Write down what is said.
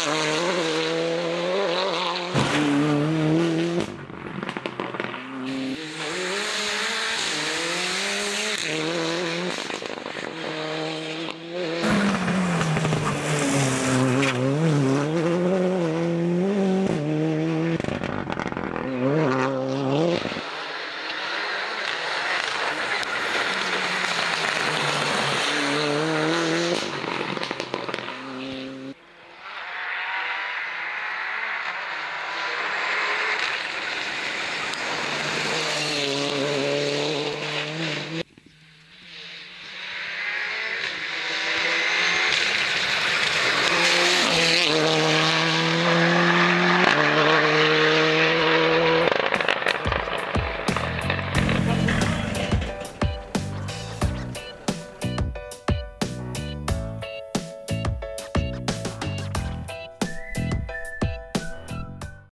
Mm-hmm.